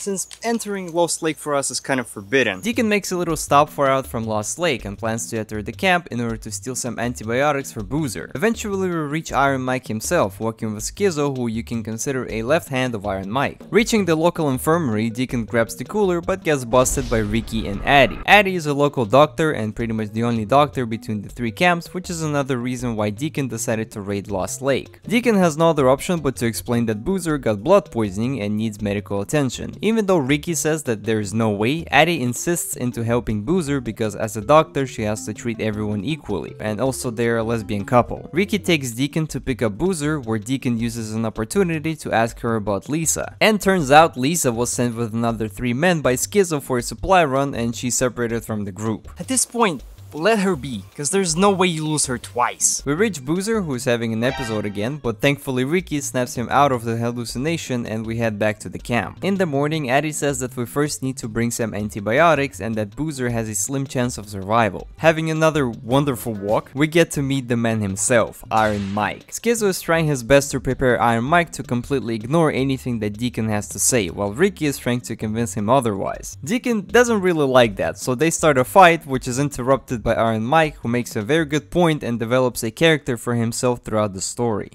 since entering Lost Lake for us is kind of forbidden. Deacon makes a little stop far out from Lost Lake and plans to enter the camp in order to steal some antibiotics for Boozer. Eventually we reach Iron Mike himself, working with Skizzo who you can consider a left hand of Iron Mike. Reaching the local infirmary, Deacon grabs the cooler but gets busted by Ricky and Addy. Addy is a local doctor and pretty much the only doctor between the three camps, which is another reason why Deacon decided to raid Lost Lake. Deacon has no other option but to explain that Boozer got blood poisoning and needs medical attention. Even though Ricky says that there is no way, Addy insists into helping Boozer because as a doctor she has to treat everyone equally, and also they're a lesbian couple. Ricky takes Deacon to pick up Boozer where Deacon uses an opportunity to ask her about Lisa. And turns out Lisa was sent with another three men by Skizzo for a supply run and she's separated from the group. At this point, let her be, cause there's no way you lose her twice. We reach Boozer who's having an episode again, but thankfully Ricky snaps him out of the hallucination and we head back to the camp. In the morning, Addy says that we first need to bring some antibiotics and that Boozer has a slim chance of survival. Having another wonderful walk, we get to meet the man himself, Iron Mike. Skizzo is trying his best to prepare Iron Mike to completely ignore anything that Deacon has to say, while Ricky is trying to convince him otherwise. Deacon doesn't really like that, so they start a fight which is interrupted by Iron Mike who makes a very good point and develops a character for himself throughout the story.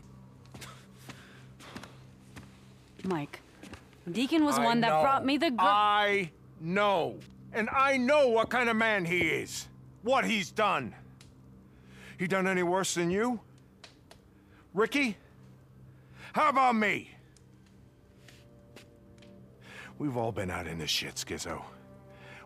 Mike, Deacon was I one that know. brought me the girl. I know. And I know what kind of man he is. What he's done. He done any worse than you? Ricky? How about me? We've all been out in this shit, Skizzo.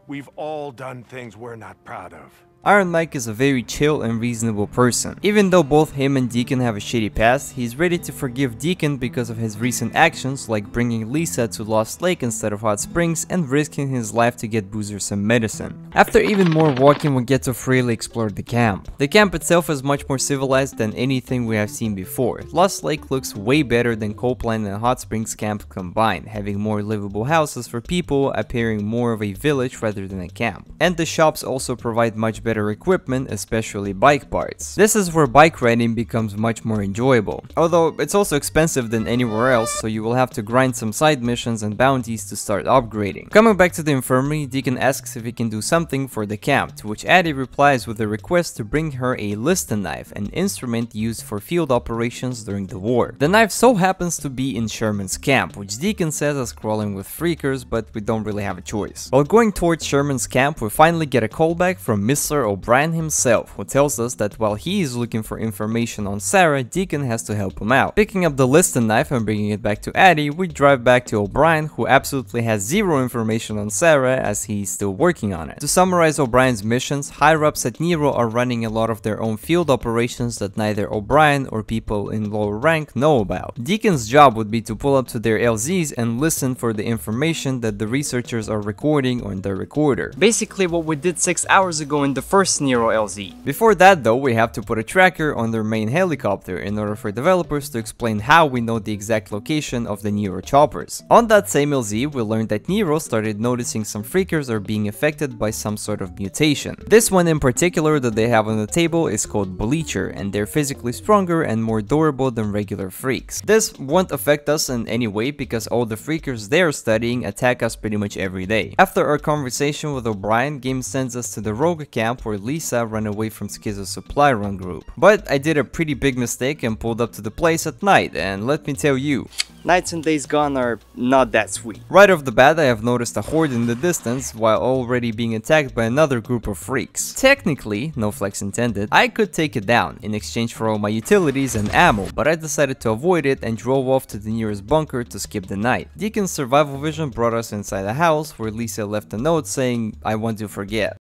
We've all done things we're not proud of. Iron Mike is a very chill and reasonable person. Even though both him and Deacon have a shitty past, he's ready to forgive Deacon because of his recent actions like bringing Lisa to Lost Lake instead of Hot Springs and risking his life to get Boozer some medicine. After even more walking we get to freely explore the camp. The camp itself is much more civilized than anything we have seen before. Lost Lake looks way better than Copeland and Hot Springs camp combined, having more livable houses for people, appearing more of a village rather than a camp. And the shops also provide much better better equipment, especially bike parts. This is where bike riding becomes much more enjoyable. Although it's also expensive than anywhere else, so you will have to grind some side missions and bounties to start upgrading. Coming back to the infirmary, Deacon asks if he can do something for the camp, to which Addy replies with a request to bring her a Liston knife, an instrument used for field operations during the war. The knife so happens to be in Sherman's camp, which Deacon says is crawling with freakers, but we don't really have a choice. While going towards Sherman's camp, we finally get a callback from O'Brien himself, who tells us that while he is looking for information on Sarah, Deacon has to help him out. Picking up the Liston knife and bringing it back to Addy, we drive back to O'Brien, who absolutely has zero information on Sarah as he's still working on it. To summarize O'Brien's missions, higher-ups at Nero are running a lot of their own field operations that neither O'Brien or people in lower rank know about. Deacon's job would be to pull up to their LZs and listen for the information that the researchers are recording on their recorder. Basically what we did 6 hours ago in the first Nero LZ. Before that though, we have to put a tracker on their main helicopter in order for developers to explain how we know the exact location of the Nero choppers. On that same LZ, we learned that Nero started noticing some freakers are being affected by some sort of mutation. This one in particular that they have on the table is called Bleacher, and they're physically stronger and more durable than regular freaks. This won't affect us in any way because all the freakers they're studying attack us pretty much every day. After our conversation with O'Brien, game sends us to the Rogue camp where Lisa ran away from Skizzo's supply run group. But I did a pretty big mistake and pulled up to the place at night, and let me tell you, Nights and Days Gone are not that sweet. Right off the bat, I have noticed a horde in the distance while already being attacked by another group of freaks. Technically, no flex intended, I could take it down in exchange for all my utilities and ammo, but I decided to avoid it and drove off to the nearest bunker to skip the night. Deacon's survival vision brought us inside a house where Lisa left a note saying, I want to forget.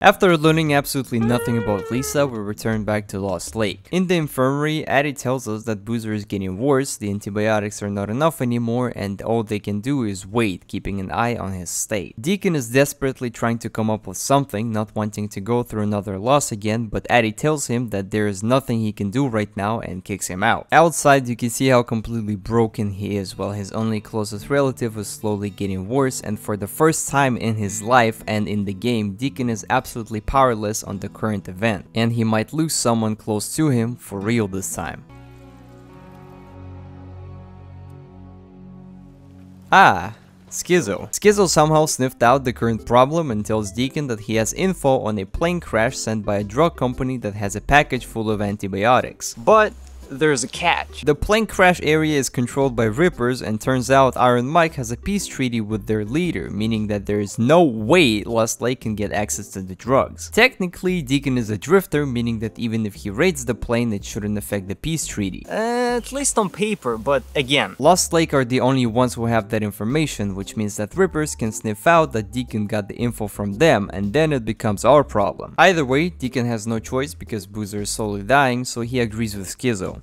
After learning absolutely nothing about Lisa, we return back to Lost Lake. In the infirmary, Addy tells us that Boozer is getting worse, the antibiotics are not enough anymore, and all they can do is wait, keeping an eye on his state. Deacon is desperately trying to come up with something, not wanting to go through another loss again, but Addy tells him that there is nothing he can do right now and kicks him out. Outside, you can see how completely broken he is, while his only closest relative is slowly getting worse, and for the first time in his life and in the game, Deacon is absolutely absolutely powerless on the current event, and he might lose someone close to him for real this time. Ah, Skizzo. Skizzo somehow sniffed out the current problem and tells Deacon that he has info on a plane crash sent by a drug company that has a package full of antibiotics. But there's a catch. The plane crash area is controlled by Rippers and turns out Iron Mike has a peace treaty with their leader, meaning that there is no way Lost Lake can get access to the drugs. Technically, Deacon is a drifter, meaning that even if he raids the plane, it shouldn't affect the peace treaty. Uh, at least on paper, but again. Lost Lake are the only ones who have that information, which means that Rippers can sniff out that Deacon got the info from them, and then it becomes our problem. Either way, Deacon has no choice because Boozer is slowly dying, so he agrees with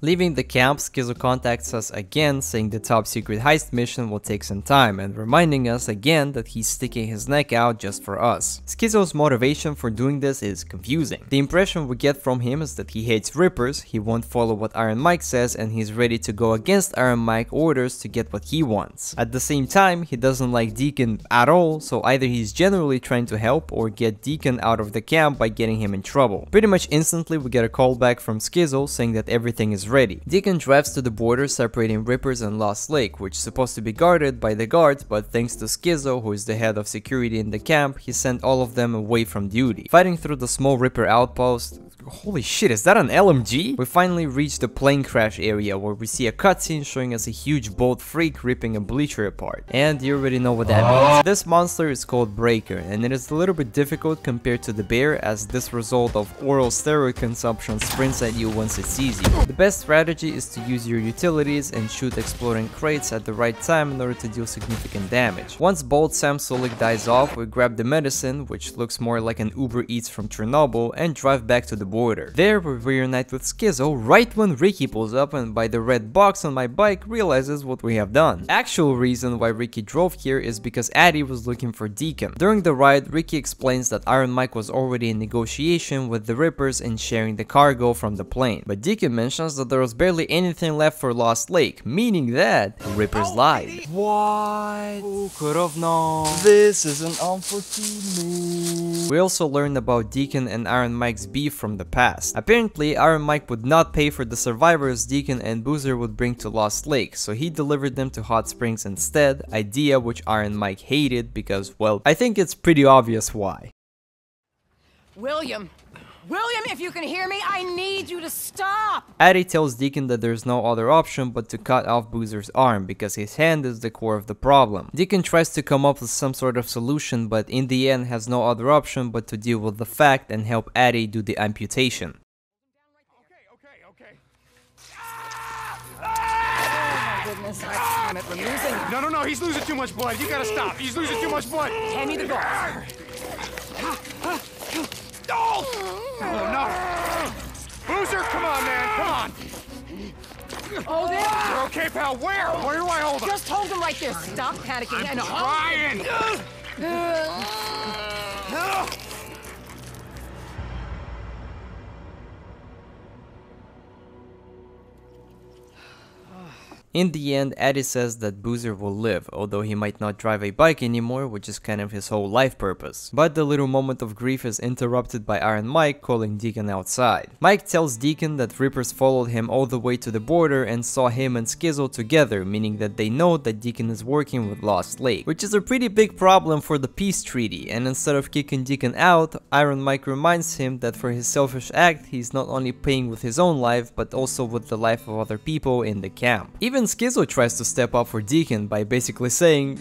Leaving the camp, Skizzo contacts us again saying the top secret heist mission will take some time and reminding us again that he's sticking his neck out just for us. Skizzo's motivation for doing this is confusing. The impression we get from him is that he hates Rippers, he won't follow what Iron Mike says and he's ready to go against Iron Mike orders to get what he wants. At the same time, he doesn't like Deacon at all, so either he's generally trying to help or get Deacon out of the camp by getting him in trouble. Pretty much instantly we get a call back from Skizzo saying that everything is ready. Deacon drives to the border separating Rippers and Lost Lake, which is supposed to be guarded by the guards, but thanks to Skizzo, who is the head of security in the camp, he sent all of them away from duty. Fighting through the small Ripper outpost, Holy shit, is that an LMG? We finally reach the plane crash area where we see a cutscene showing us a huge bolt freak ripping a bleacher apart. And you already know what that means. This monster is called Breaker and it is a little bit difficult compared to the bear as this result of oral steroid consumption sprints at you once it sees you. The best strategy is to use your utilities and shoot exploding crates at the right time in order to deal significant damage. Once Bolt Sam Sulek dies off, we grab the medicine, which looks more like an Uber Eats from Chernobyl, and drive back to the border. There we reunite with Skizzo right when Ricky pulls up and by the red box on my bike realizes what we have done. Actual reason why Ricky drove here is because Addy was looking for Deacon. During the ride, Ricky explains that Iron Mike was already in negotiation with the Rippers and sharing the cargo from the plane. But Deacon mentions that there was barely anything left for Lost Lake, meaning that the Rippers oh, lied. What? Who could have known? This is an unforeseen move. We also learned about Deacon and Iron Mike's beef from the past. Apparently, Iron Mike would not pay for the survivors Deacon and Boozer would bring to Lost Lake, so he delivered them to Hot Springs instead, idea which Iron Mike hated because, well, I think it's pretty obvious why. William! William, if you can hear me, I need you to stop! Addy tells Deacon that there's no other option but to cut off Boozer's arm because his hand is the core of the problem. Deacon tries to come up with some sort of solution but in the end has no other option but to deal with the fact and help Addy do the amputation. Okay, okay, okay. Goodness, I damn it, we're losing. No, no, no, he's losing too much blood. You gotta stop. He's losing too much blood. Hand me the ball. Oh! Oh, no. Boozer, come on, man, come on. Oh, there! You're okay, pal. Where? Where do I hold him? Just hold him right there. Stop panicking and uh, Ryan! In the end, Addy says that Boozer will live, although he might not drive a bike anymore, which is kind of his whole life purpose. But the little moment of grief is interrupted by Iron Mike calling Deacon outside. Mike tells Deacon that Rippers followed him all the way to the border and saw him and Skizzo together, meaning that they know that Deacon is working with Lost Lake, which is a pretty big problem for the peace treaty, and instead of kicking Deacon out, Iron Mike reminds him that for his selfish act, he's not only paying with his own life, but also with the life of other people in the camp. Even Skizzo tries to step up for Deacon by basically saying,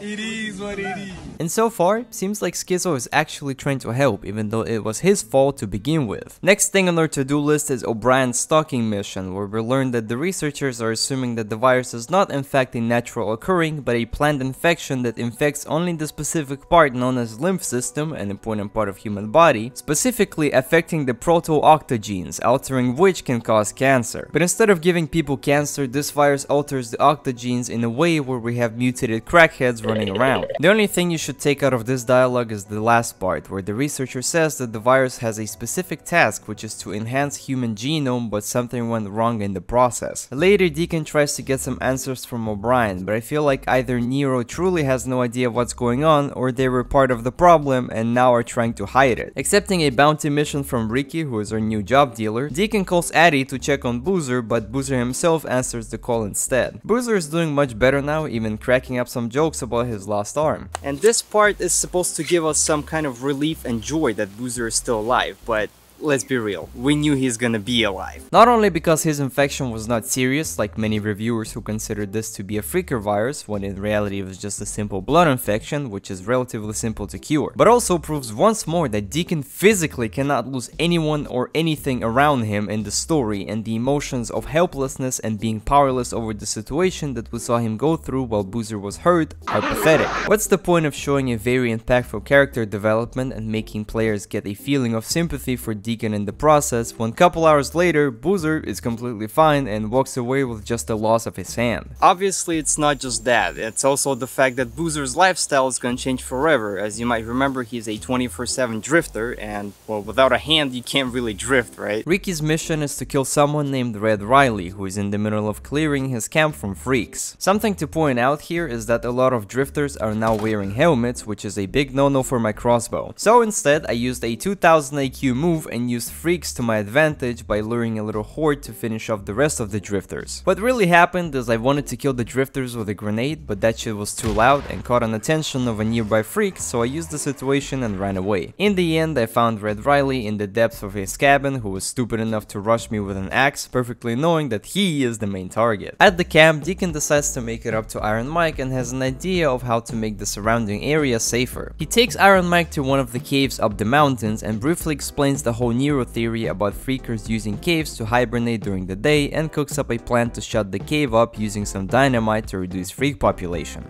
It is what it is. and so far, seems like Skizzo is actually trying to help, even though it was his fault to begin with. Next thing on our to-do list is O'Brien's stalking mission, where we learn that the researchers are assuming that the virus is not in fact a natural occurring, but a planned infection that infects only the specific part known as lymph system, an important part of human body, specifically affecting the proto-oncogenes, altering which can cause cancer. But instead of giving people cancer, this virus alters the oncogenes in a way where we have mutated crackheads running around. The only thing you should take out of this dialogue is the last part, where the researcher says that the virus has a specific task, which is to enhance human genome, but something went wrong in the process. Later, Deacon tries to get some answers from O'Brien, but I feel like either Nero truly has no idea what's going on, or they were part of the problem and now are trying to hide it. Accepting a bounty mission from Ricky, who is our new job dealer, Deacon calls Addy to check on Boozer, but Boozer himself answers the call instead. Boozer is doing much better now, even cracking up some jokes about his lost arm. And this part is supposed to give us some kind of relief and joy that Boozer is still alive, but let's be real, we knew he's gonna be alive. Not only because his infection was not serious, like many reviewers who considered this to be a freaker virus, when in reality it was just a simple blood infection, which is relatively simple to cure, but also proves once more that Deacon physically cannot lose anyone or anything around him in the story, and the emotions of helplessness and being powerless over the situation that we saw him go through while Boozer was hurt are pathetic. What's the point of showing a very impactful character development and making players get a feeling of sympathy for Deacon in the process when couple hours later Boozer is completely fine and walks away with just the loss of his hand. Obviously, it's not just that, it's also the fact that Boozer's lifestyle is gonna change forever. As you might remember, he's a 24 7 drifter, and, well, without a hand, you can't really drift, right? Ricky's mission is to kill someone named Red Riley, who is in the middle of clearing his camp from freaks. Something to point out here is that a lot of drifters are now wearing helmets, which is a big no-no for my crossbow. So instead, I used a 2000 AQ move and used freaks to my advantage by luring a little horde to finish off the rest of the drifters. What really happened is I wanted to kill the drifters with a grenade, but that shit was too loud and caught an attention of a nearby freak, so I used the situation and ran away. In the end, I found Red Riley in the depths of his cabin, who was stupid enough to rush me with an axe, perfectly knowing that he is the main target. At the camp, Deacon decides to make it up to Iron Mike and has an idea of how to make the surrounding area safer. He takes Iron Mike to one of the caves up the mountains and briefly explains the whole Nero theory about freakers using caves to hibernate during the day and cooks up a plan to shut the cave up using some dynamite to reduce freak population.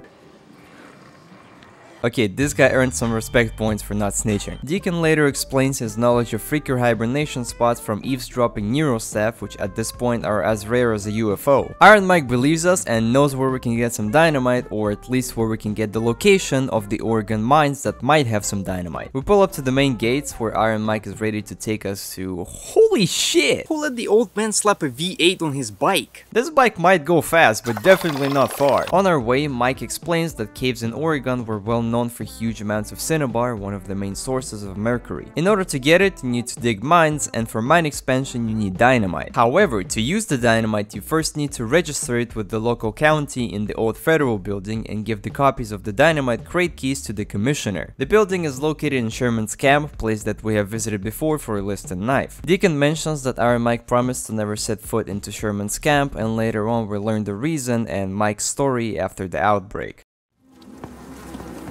Okay, this guy earned some respect points for not snitching. Deacon later explains his knowledge of freaker hibernation spots from eavesdropping Nero staff, which at this point are as rare as a UFO. Iron Mike believes us and knows where we can get some dynamite, or at least where we can get the location of the Oregon mines that might have some dynamite. We pull up to the main gates where Iron Mike is ready to take us to... Holy shit! Who let the old man slap a V8 on his bike? This bike might go fast, but definitely not far. On our way, Mike explains that caves in Oregon were well known for huge amounts of cinnabar, one of the main sources of mercury. In order to get it, you need to dig mines, and for mine expansion you need dynamite. However, to use the dynamite, you first need to register it with the local county in the old federal building and give the copies of the dynamite crate keys to the commissioner. The building is located in Sherman's camp, place that we have visited before for a Liston knife. Deacon mentions that Iron Mike promised to never set foot into Sherman's camp, and later on we learn the reason and Mike's story after the outbreak.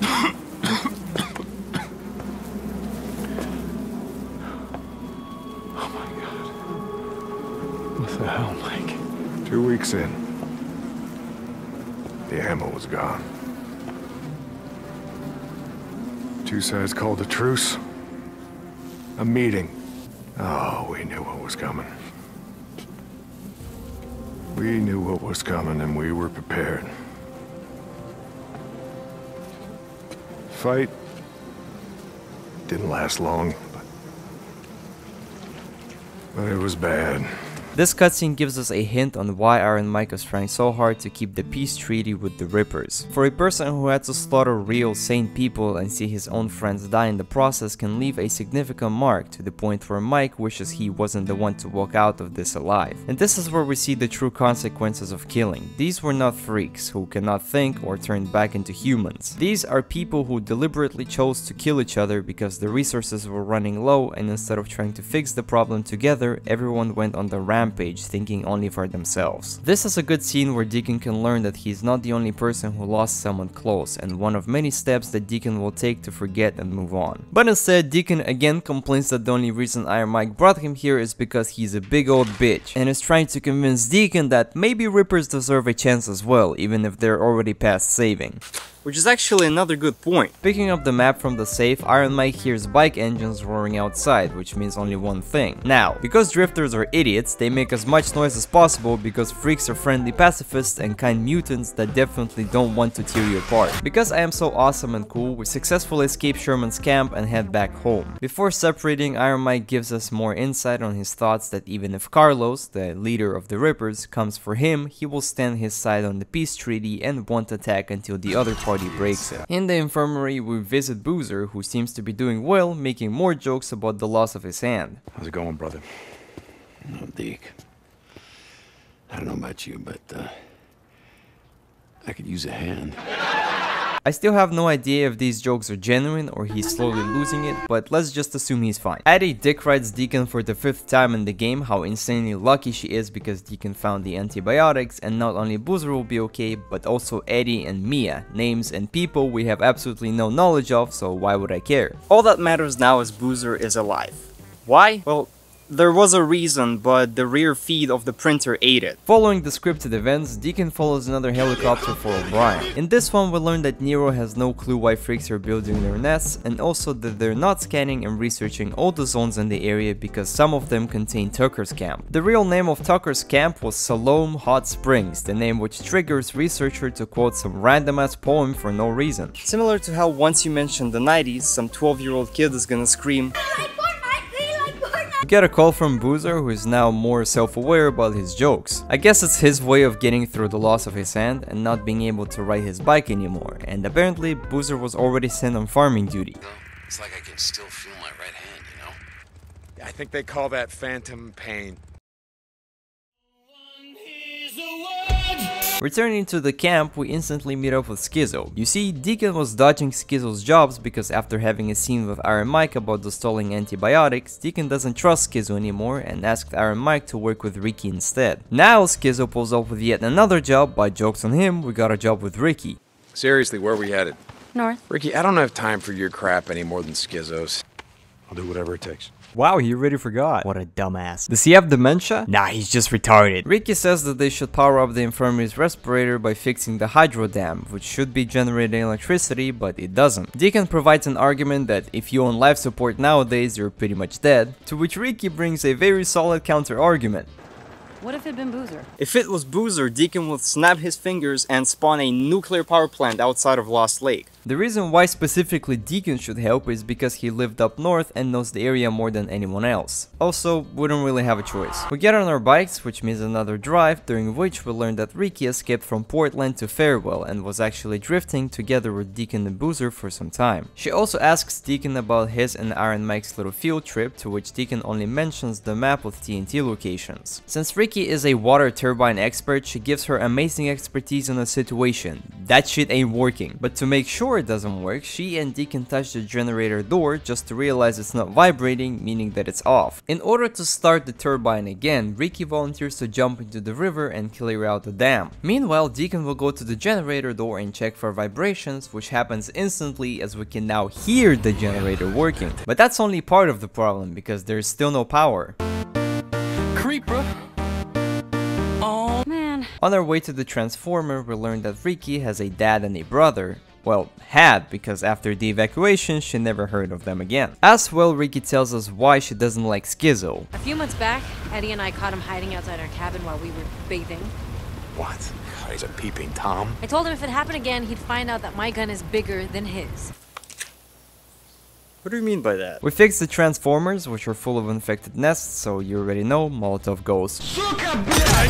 Oh what the hell, Mike? Two weeks in. The ammo was gone. Two sides called a truce. A meeting. Oh, we knew what was coming. We knew what was coming and we were prepared. Fight didn't last long, but, but it was bad. This cutscene gives us a hint on why Iron Mike was trying so hard to keep the peace treaty with the Rippers. For a person who had to slaughter real, sane people and see his own friends die in the process can leave a significant mark to the point where Mike wishes he wasn't the one to walk out of this alive. And this is where we see the true consequences of killing. These were not freaks who cannot think or turn back into humans. These are people who deliberately chose to kill each other because the resources were running low and instead of trying to fix the problem together, everyone went on the rampage thinking only for themselves. This is a good scene where Deacon can learn that he's not the only person who lost someone close and one of many steps that Deacon will take to forget and move on. But instead, Deacon again complains that the only reason Iron Mike brought him here is because he's a big old bitch and is trying to convince Deacon that maybe Rippers deserve a chance as well even if they're already past saving. Which is actually another good point. Picking up the map from the safe, Iron Mike hears bike engines roaring outside, which means only one thing. Now, because drifters are idiots, they make as much noise as possible because freaks are friendly pacifists and kind mutants that definitely don't want to tear you apart. Because I am so awesome and cool, we successfully escape Sherman's camp and head back home. Before separating, Iron Mike gives us more insight on his thoughts that even if Carlos, the leader of the Rippers, comes for him, he will stand his side on the peace treaty and won't attack until the other party party breaks it. In the infirmary, we visit Boozer, who seems to be doing well, making more jokes about the loss of his hand. How's it going, brother? No, Deke. I don't know about you, but uh, I could use a hand. I still have no idea if these jokes are genuine or he's slowly losing it, but let's just assume he's fine. Addy dick rides Deacon for the fifth time in the game, how insanely lucky she is because Deacon found the antibiotics, and not only Boozer will be okay, but also Eddie and Mia, names and people we have absolutely no knowledge of, so why would I care? All that matters now is Boozer is alive. Why? Well, there was a reason, but the rear feed of the printer ate it. Following the scripted events, Deacon follows another helicopter for O'Brien. In this one, we learn that Nero has no clue why freaks are building their nests, and also that they're not scanning and researching all the zones in the area because some of them contain Tucker's camp. The real name of Tucker's camp was Salome Hot Springs, the name which triggers researcher to quote some random ass poem for no reason. Similar to how once you mention the 90s, some 12 year old kid is gonna scream, we get a call from Boozer who is now more self-aware about his jokes. I guess it's his way of getting through the loss of his hand and not being able to ride his bike anymore, and apparently Boozer was already sent on farming duty. It's like I can still feel my right hand, you know? I think they call that phantom pain. Returning to the camp, we instantly meet up with Skizzo. You see, Deacon was dodging Skizzo's jobs because after having a scene with Iron Mike about the stolen antibiotics, Deacon doesn't trust Skizzo anymore and asked Iron Mike to work with Ricky instead. Now Skizzo pulls up with yet another job, by jokes on him, we got a job with Ricky. Seriously, where are we headed? North. Ricky, I don't have time for your crap any more than Skizzo's. I'll do whatever it takes. Wow, he already forgot. What a dumbass. Does he have dementia? Nah, he's just retarded. Ricky says that they should power up the infirmary's respirator by fixing the hydro dam, which should be generating electricity, but it doesn't. Deacon provides an argument that if you own life support nowadays, you're pretty much dead, to which Ricky brings a very solid counter argument. What if it'd been Boozer? If it was Boozer, Deacon would snap his fingers and spawn a nuclear power plant outside of Lost Lake. The reason why specifically Deacon should help is because he lived up north and knows the area more than anyone else. Also, we don't really have a choice. We get on our bikes, which means another drive, during which we learn that Ricky escaped from Portland to Farewell and was actually drifting together with Deacon and Boozer for some time. She also asks Deacon about his and Iron Mike's little field trip, to which Deacon only mentions the map with TNT locations. Since Ricky is a water turbine expert, she gives her amazing expertise on the situation. That shit ain't working. But to make sure it doesn't work, she and Deacon touch the generator door just to realize it's not vibrating, meaning that it's off. In order to start the turbine again, Ricky volunteers to jump into the river and clear out the dam. Meanwhile, Deacon will go to the generator door and check for vibrations, which happens instantly as we can now hear the generator working. But that's only part of the problem because there's still no power. Creeper. Oh Man, On our way to the transformer, we learn that Ricky has a dad and a brother. Well, had, because after the evacuation, she never heard of them again. As well, Ricky tells us why she doesn't like Skizzo. A few months back, Addy and I caught him hiding outside our cabin while we were bathing. What? He's a peeping Tom. I told him if it happened again, he'd find out that my gun is bigger than his. What do you mean by that? We fixed the transformers, which are full of infected nests, so you already know, Molotov goes.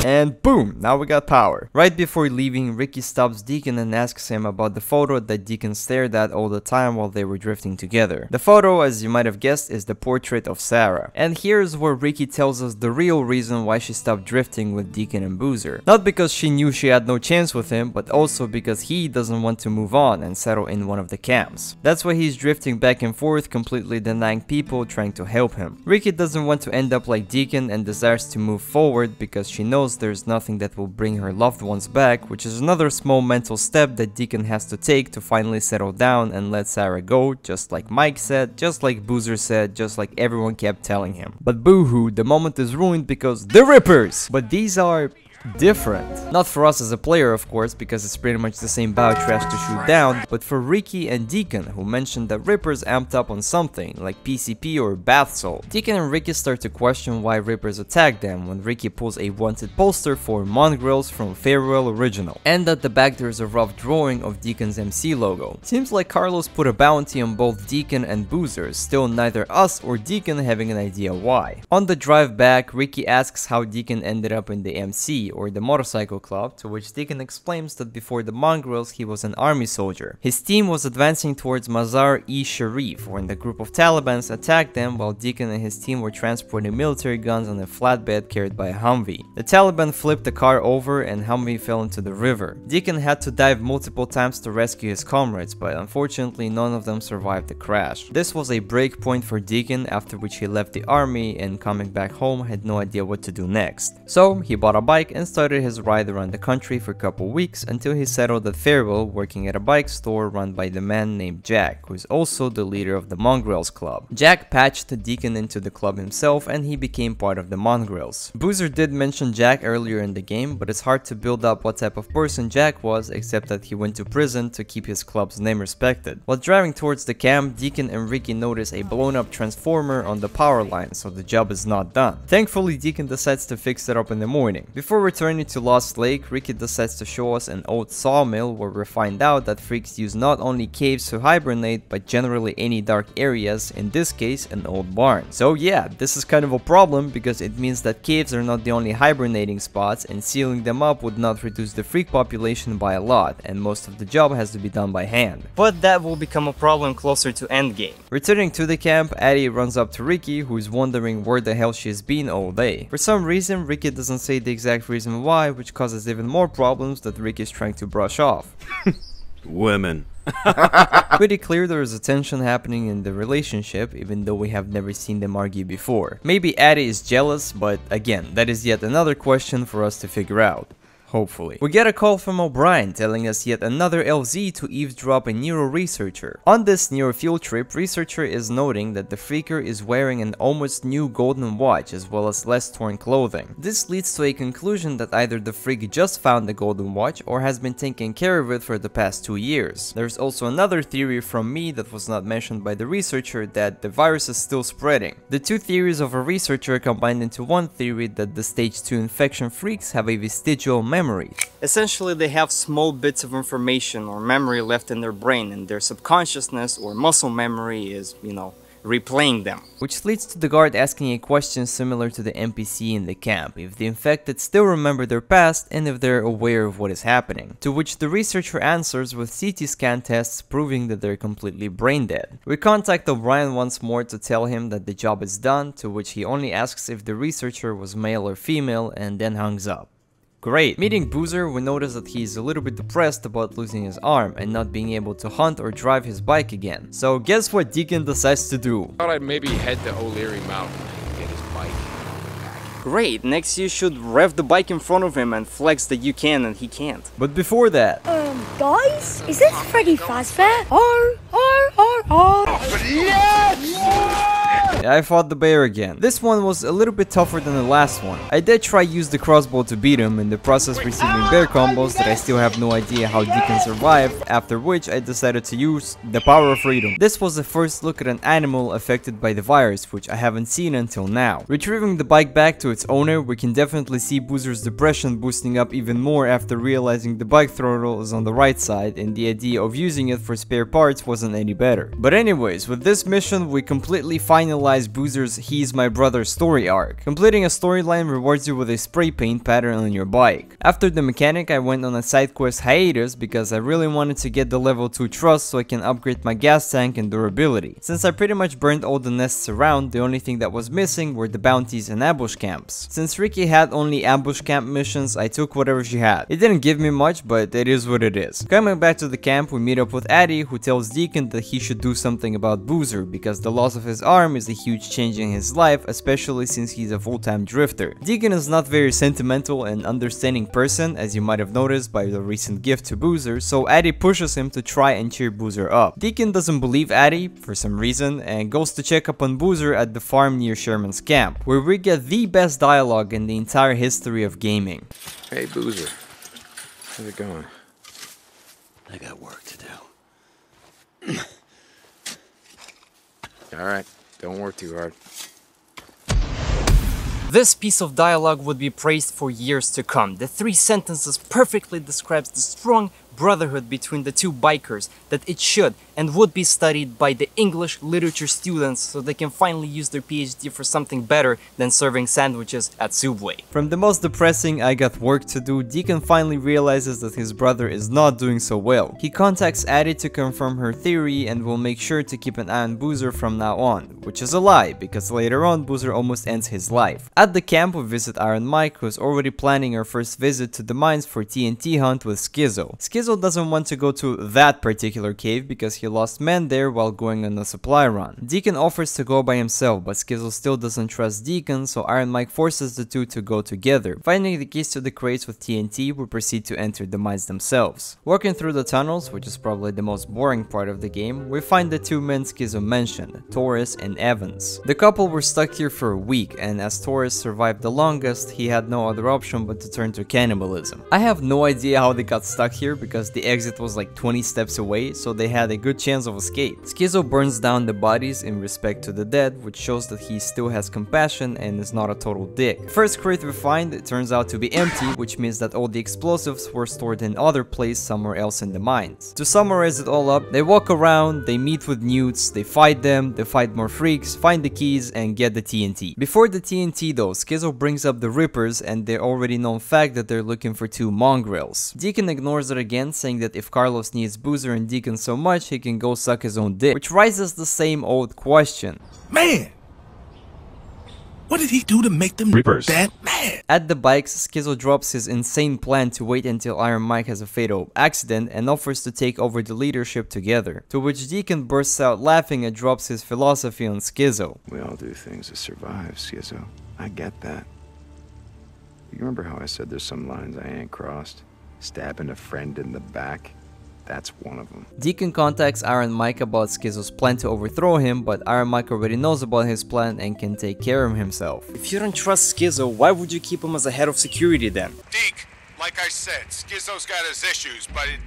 And boom, now we got power. Right before leaving, Ricky stops Deacon and asks him about the photo that Deacon stared at all the time while they were drifting together. The photo, as you might have guessed, is the portrait of Sarah. And here's where Ricky tells us the real reason why she stopped drifting with Deacon and Boozer. Not because she knew she had no chance with him, but also because he doesn't want to move on and settle in one of the camps. That's why he's drifting back and forth, completely denying people trying to help him. Ricky doesn't want to end up like Deacon and desires to move forward because she knows there's nothing that will bring her loved ones back, which is another small mental step that Deacon has to take to finally settle down and let Sarah go, just like Mike said, just like Boozer said, just like everyone kept telling him. But boohoo, the moment is ruined because the Rippers! But these are different. Not for us as a player, of course, because it's pretty much the same bow trash to shoot down, but for Ricky and Deacon, who mentioned that Ripper's amped up on something, like PCP or bath salt. Deacon and Ricky start to question why Rippers attack them when Ricky pulls a wanted poster for Mongrels from Farewell Original, and at the back there's a rough drawing of Deacon's MC logo. Seems like Carlos put a bounty on both Deacon and Boozers, still neither us or Deacon having an idea why. On the drive back, Ricky asks how Deacon ended up in the MC, or the motorcycle club, to which Deacon explains that before the mongrels he was an army soldier. His team was advancing towards Mazar-e Sharif when the group of Talibans attacked them while Deacon and his team were transporting military guns on a flatbed carried by a Humvee. The Taliban flipped the car over and Humvee fell into the river. Deacon had to dive multiple times to rescue his comrades, but unfortunately none of them survived the crash. This was a break point for Deacon after which he left the army and coming back home had no idea what to do next. So he bought a bike and started his ride around the country for a couple weeks until he settled at Farewell working at a bike store run by the man named Jack, who is also the leader of the Mongrels Club. Jack patched Deacon into the club himself and he became part of the Mongrels. Boozer did mention Jack earlier in the game, but it's hard to build up what type of person Jack was except that he went to prison to keep his club's name respected. While driving towards the camp, Deacon and Ricky notice a blown up transformer on the power line, so the job is not done. Thankfully, Deacon decides to fix it up in the morning. Before returning to Lost Lake, Ricky decides to show us an old sawmill where we find out that freaks use not only caves to hibernate, but generally any dark areas, in this case an old barn. So yeah, this is kind of a problem because it means that caves are not the only hibernating spots and sealing them up would not reduce the freak population by a lot and most of the job has to be done by hand. But that will become a problem closer to endgame. Returning to the camp, Addy runs up to Ricky who is wondering where the hell she's been all day. For some reason, Ricky doesn't say the exact reason why, which causes even more problems that Ricky is trying to brush off. Women. Pretty clear there is a tension happening in the relationship, even though we have never seen them argue before. Maybe Addy is jealous, but again, that is yet another question for us to figure out hopefully. We get a call from O'Brien telling us yet another LZ to eavesdrop a Nero researcher. On this Nero field trip, researcher is noting that the freaker is wearing an almost new golden watch as well as less torn clothing. This leads to a conclusion that either the freak just found the golden watch or has been taking care of it for the past two years. There's also another theory from me that was not mentioned by the researcher that the virus is still spreading. The two theories of a researcher combined into one theory that the stage 2 infection freaks have a vestigial memories. Essentially, they have small bits of information or memory left in their brain and their subconsciousness or muscle memory is, you know, replaying them. Which leads to the guard asking a question similar to the NPC in the camp, if the infected still remember their past and if they're aware of what is happening. To which the researcher answers with CT scan tests proving that they're completely brain dead. We contact O'Brien once more to tell him that the job is done, to which he only asks if the researcher was male or female and then hangs up. Great. Meeting Boozer, we notice that he's a little bit depressed about losing his arm and not being able to hunt or drive his bike again. So guess what Deacon decides to do? I Thought I'd maybe head to O'Leary Mountain and get his bike. Great, next you should rev the bike in front of him and flex that you can and he can't. But before that... Um, guys? Is this Freddy Fazbear? R, R, R, R. Yes! I fought the bear again. This one was a little bit tougher than the last one. I did try use the crossbow to beat him, in the process receiving bear combos that I still have no idea how Deacon survived, after which I decided to use the power of freedom. This was the first look at an animal affected by the virus, which I haven't seen until now. Retrieving the bike back to its owner, we can definitely see Boozer's depression boosting up even more after realizing the bike throttle is on the right side and the idea of using it for spare parts wasn't any better. But anyways, with this mission we completely finalized Boozer's He's My Brother story arc. Completing a storyline rewards you with a spray paint pattern on your bike. After the mechanic I went on a side quest hiatus because I really wanted to get the level 2 trust so I can upgrade my gas tank and durability. Since I pretty much burned all the nests around, the only thing that was missing were the bounties and ambush Since Ricky had only ambush camp missions, I took whatever she had. It didn't give me much, but it is what it is. Coming back to the camp, we meet up with Addy, who tells Deacon that he should do something about Boozer because the loss of his arm is a huge change in his life, especially since he's a full-time drifter. Deacon is not very sentimental and understanding person, as you might have noticed by the recent gift to Boozer, so Addy pushes him to try and cheer Boozer up. Deacon doesn't believe Addy, for some reason, and goes to check up on Boozer at the farm near Sherman's camp, where we get the best dialogue in the entire history of gaming. Hey, Boozer. How's it going? I got work to do. All right. Don't work too hard. This piece of dialogue would be praised for years to come. The three sentences perfectly describes the strong brotherhood between the two bikers that it should and would be studied by the English literature students so they can finally use their PhD for something better than serving sandwiches at Subway. From the most depressing I got work to do, Deacon finally realizes that his brother is not doing so well. He contacts Addy to confirm her theory and will make sure to keep an eye on Boozer from now on, which is a lie because later on Boozer almost ends his life. At the camp we visit Iron Mike who is already planning her first visit to the mines for TNT hunt with Skizzo. Skizzo doesn't want to go to that particular cave because he lost men there while going on a supply run. Deacon offers to go by himself, but Skizzo still doesn't trust Deacon, so Iron Mike forces the two to go together. Finding the keys to the crates with TNT, we proceed to enter the mines themselves. Walking through the tunnels, which is probably the most boring part of the game, we find the two men Skizzo mentioned, Torres and Evans. The couple were stuck here for a week, and as Torres survived the longest, he had no other option but to turn to cannibalism. I have no idea how they got stuck here because the exit was like 20 steps away, so they had a good chance of escape. Skizzo burns down the bodies in respect to the dead, which shows that he still has compassion and is not a total dick. First crate we find it turns out to be empty, which means that all the explosives were stored in other place somewhere else in the mines. To summarize it all up, they walk around, they meet with newts, they fight them, they fight more freaks, find the keys, and get the TNT. Before the TNT though, Skizzo brings up the Rippers and the already known fact that they're looking for two mongrels. Deacon ignores it again saying that if Carlos needs Boozer and Deacon so much, he can go suck his own dick. Which raises the same old question. Man! What did he do to make them Reapers that mad? At the bikes, Skizzo drops his insane plan to wait until Iron Mike has a fatal accident and offers to take over the leadership together. To which Deacon bursts out laughing and drops his philosophy on Skizzo. We all do things to survive, Skizzo. I get that. You remember how I said there's some lines I ain't crossed? stabbing a friend in the back. That's one of them. Deacon contacts Iron Mike about Skizzo's plan to overthrow him, but Iron Mike already knows about his plan and can take care of himself. If you don't trust Skizzo, why would you keep him as a head of security then? Deke, like I said, Skizzo's got his issues, but it...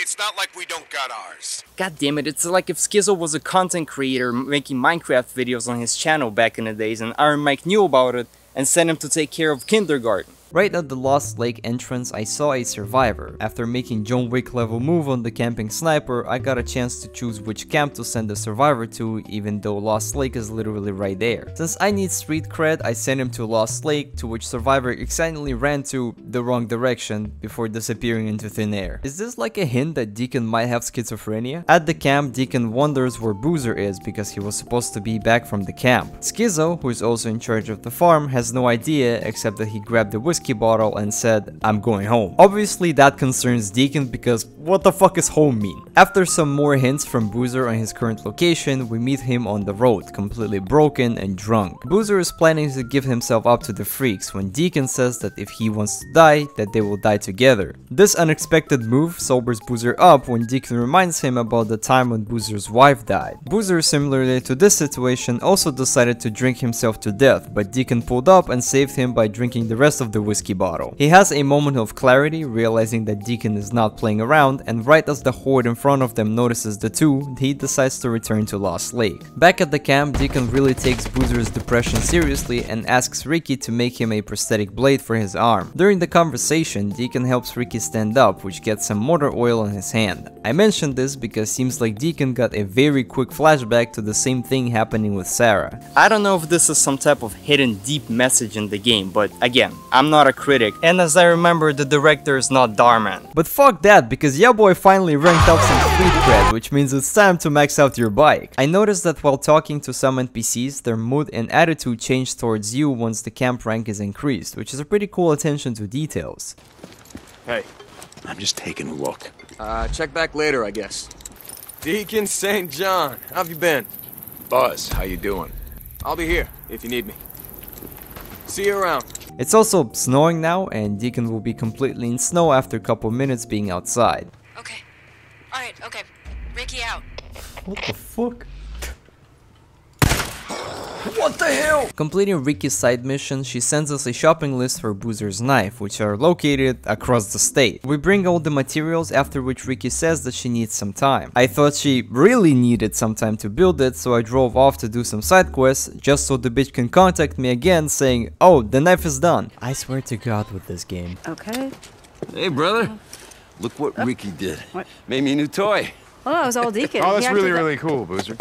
It's not like we don't got ours. God damn it, it's like if Skizzo was a content creator making Minecraft videos on his channel back in the days and Iron Mike knew about it and sent him to take care of kindergarten. Right at the Lost Lake entrance, I saw a survivor. After making John Wick level move on the camping sniper, I got a chance to choose which camp to send the survivor to, even though Lost Lake is literally right there. Since I need street cred, I sent him to Lost Lake, to which survivor excitedly ran to the wrong direction before disappearing into thin air. Is this like a hint that Deacon might have schizophrenia? At the camp, Deacon wonders where Boozer is because he was supposed to be back from the camp. Skizzo, who is also in charge of the farm, has no idea except that he grabbed the whiskey whiskey bottle and said, I'm going home. Obviously that concerns Deacon because what the fuck is home mean? After some more hints from Boozer on his current location, we meet him on the road, completely broken and drunk. Boozer is planning to give himself up to the freaks when Deacon says that if he wants to die, that they will die together. This unexpected move sobers Boozer up when Deacon reminds him about the time when Boozer's wife died. Boozer, similarly to this situation, also decided to drink himself to death, but Deacon pulled up and saved him by drinking the rest of the whiskey bottle. He has a moment of clarity, realizing that Deacon is not playing around, and right as the horde in front of them notices the two, he decides to return to Lost Lake. Back at the camp, Deacon really takes Boozer's depression seriously and asks Ricky to make him a prosthetic blade for his arm. During the conversation, Deacon helps Ricky stand up, which gets some motor oil on his hand. I mentioned this because seems like Deacon got a very quick flashback to the same thing happening with Sarah. I don't know if this is some type of hidden deep message in the game, but again, I'm not not a critic, and as I remember, the director is not Darman. But fuck that, because yeah boy finally ranked up some street cred, which means it's time to max out your bike. I noticed that while talking to some NPCs, their mood and attitude change towards you once the camp rank is increased, which is a pretty cool attention to details. Hey. I'm just taking a look. Uh, check back later, I guess. Deacon St. John, how have you been? Buzz, how you doing? I'll be here if you need me. See you around. It's also snowing now, and Deacon will be completely in snow after a couple minutes being outside. Okay. Alright, okay. Ricky out. What the fuck? What the hell? Completing Ricky's side mission, she sends us a shopping list for Boozer's knife, which are located across the state. We bring all the materials, after which Ricky says that she needs some time. I thought she really needed some time to build it, so I drove off to do some side quests, just so the bitch can contact me again saying, oh, the knife is done. I swear to god with this game. Okay. Hey, brother. Oh. Look what oh. Ricky did. What? Made me a new toy. Oh, that was all Deacon. Oh, that's acted really, that- really cool, Boozer.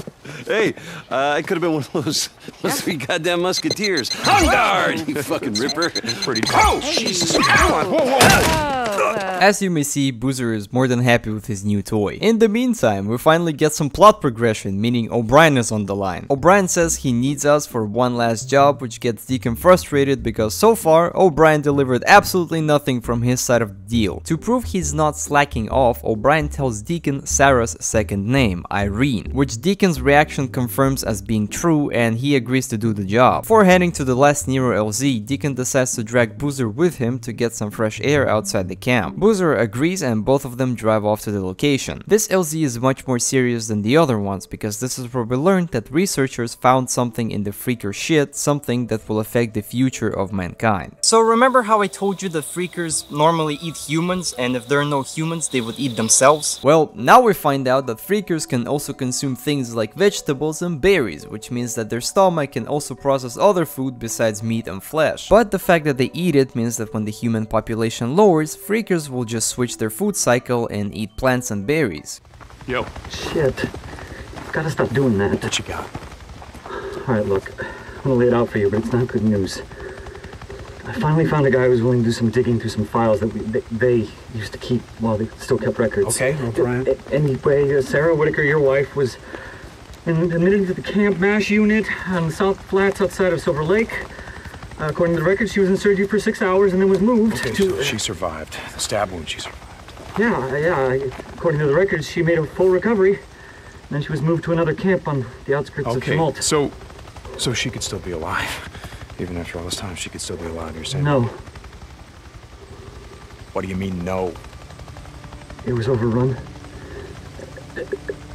Hey, uh, I could have been one of those, those three goddamn musketeers. On guard, you fucking ripper. Pretty cool. Oh, Jesus. Whoa, whoa, whoa. As you may see, Boozer is more than happy with his new toy. In the meantime, we finally get some plot progression, meaning O'Brien is on the line. O'Brien says he needs us for one last job, which gets Deacon frustrated because so far, O'Brien delivered absolutely nothing from his side of the deal. To prove he's not slacking off, O'Brien tells Deacon Sarah's second name, Irene, which Deacon's reaction confirms as being true and he agrees to do the job. Before heading to the last Nero LZ, Deacon decides to drag Boozer with him to get some fresh air outside the camp. Boozer agrees and both of them drive off to the location. This LZ is much more serious than the other ones because this is where we learned that researchers found something in the freaker shit, something that will affect the future of mankind. So remember how I told you that freakers normally eat humans and if there are no humans they would eat themselves? Well, now we find out that freakers can also consume things like vegetables and berries, which means that their stomach can also process other food besides meat and flesh. But the fact that they eat it means that when the human population lowers, freakers will just switch their food cycle and eat plants and berries. Yo, Shit. Gotta stop doing that. what you got? Alright, look. I'm gonna lay it out for you, but it's not good news. I finally found a guy who was willing to do some digging through some files that we, they, they used to keep while they still kept records. Okay, O'Brien. A- Anyway, uh, Sarah Whitaker, your wife, was admitted to the Camp MASH unit on the South Flats outside of Silver Lake. Uh, according to the records, she was in surgery for six hours and then was moved Okay, to. so she survived. The stab wound, she survived. Yeah, yeah. According to the records, she made a full recovery. And Then she was moved to another camp on the outskirts of Okay, Tumult. so, so she could still be alive. Even after all this time, she could still be alive, you're saying? No, What do you mean, no? it was overrun.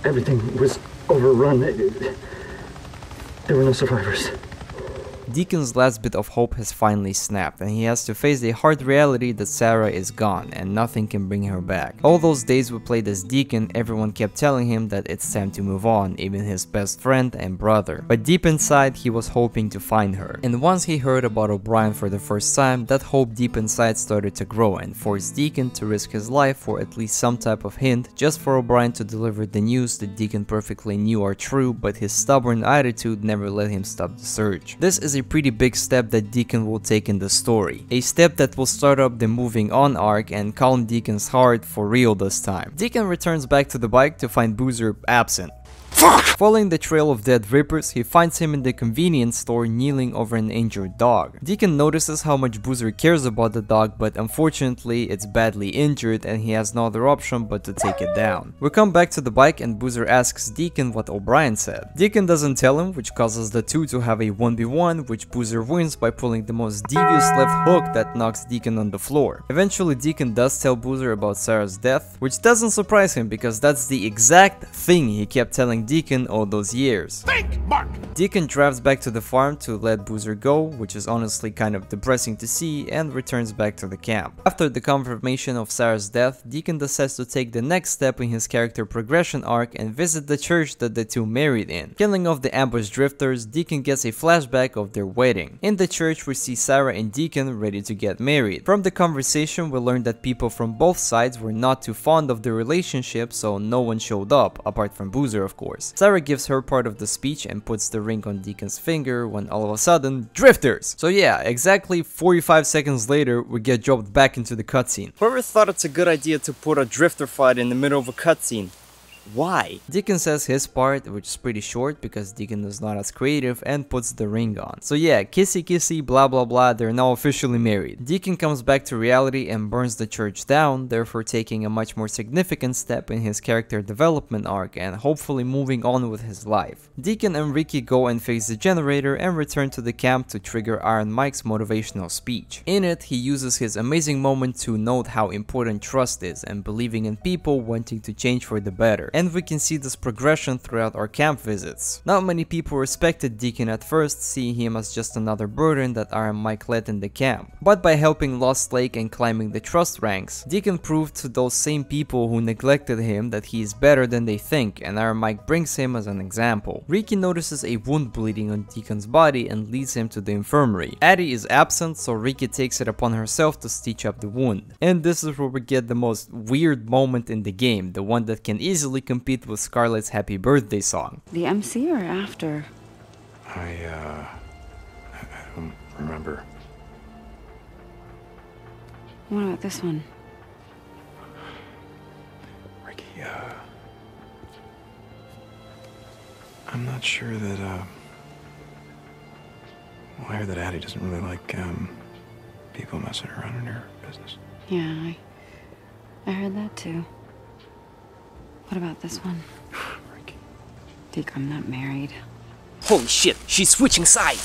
Everything was overrun. There were no survivors. Deacon's last bit of hope has finally snapped, and he has to face the hard reality that Sarah is gone and nothing can bring her back. All those days we played as Deacon, everyone kept telling him that it's time to move on, even his best friend and brother. But deep inside, he was hoping to find her. And once he heard about O'Brien for the first time, that hope deep inside started to grow and forced Deacon to risk his life for at least some type of hint, just for O'Brien to deliver the news that Deacon perfectly knew are true, but his stubborn attitude never let him stop the search. This is a pretty big step that Deacon will take in the story. A step that will start up the moving on arc and calm Deacon's heart for real this time. Deacon returns back to the bike to find Boozer absent. Following the trail of dead rippers, he finds him in the convenience store kneeling over an injured dog. Deacon notices how much Boozer cares about the dog, but unfortunately it's badly injured and he has no other option but to take it down. We come back to the bike and Boozer asks Deacon what O'Brien said. Deacon doesn't tell him, which causes the two to have a 1v1, which Boozer wins by pulling the most devious left hook that knocks Deacon on the floor. Eventually Deacon does tell Boozer about Sarah's death, which doesn't surprise him because that's the exact thing he kept telling Deacon all those years. Think, Mark! Deacon drives back to the farm to let Boozer go, which is honestly kind of depressing to see, and returns back to the camp. After the confirmation of Sarah's death, Deacon decides to take the next step in his character progression arc and visit the church that the two married in. Killing off the ambush drifters, Deacon gets a flashback of their wedding. In the church, we see Sarah and Deacon ready to get married. From the conversation, we learn that people from both sides were not too fond of the relationship, so no one showed up, apart from Boozer of course. Sarah gives her part of the speech and puts the ring on Deacon's finger when all of a sudden, drifters! So yeah, exactly 45 seconds later, we get dropped back into the cutscene. Whoever thought it's a good idea to put a drifter fight in the middle of a cutscene? Why? Deacon says his part, which is pretty short because Deacon is not as creative and puts the ring on. So yeah, kissy kissy, blah blah blah, they're now officially married. Deacon comes back to reality and burns the church down, therefore taking a much more significant step in his character development arc and hopefully moving on with his life. Deacon and Ricky go and fix the generator and return to the camp to trigger Iron Mike's motivational speech. In it, he uses his amazing moment to note how important trust is and believing in people wanting to change for the better. And we can see this progression throughout our camp visits. Not many people respected Deacon at first, seeing him as just another burden that Iron Mike led in the camp. But by helping Lost Lake and climbing the trust ranks, Deacon proved to those same people who neglected him that he is better than they think and Iron Mike brings him as an example. Ricky notices a wound bleeding on Deacon's body and leads him to the infirmary. Addy is absent so Ricky takes it upon herself to stitch up the wound. And this is where we get the most weird moment in the game, the one that can easily compete with Scarlett's happy birthday song. The MC or after? I, uh. I don't remember. What about this one? Ricky, uh. I'm not sure that, uh. Well, I heard that Addy doesn't really like, um. people messing around in her business. Yeah, I, I heard that too. What about this one? Ricky. Dick, I'm not married. Holy shit, she's switching sides!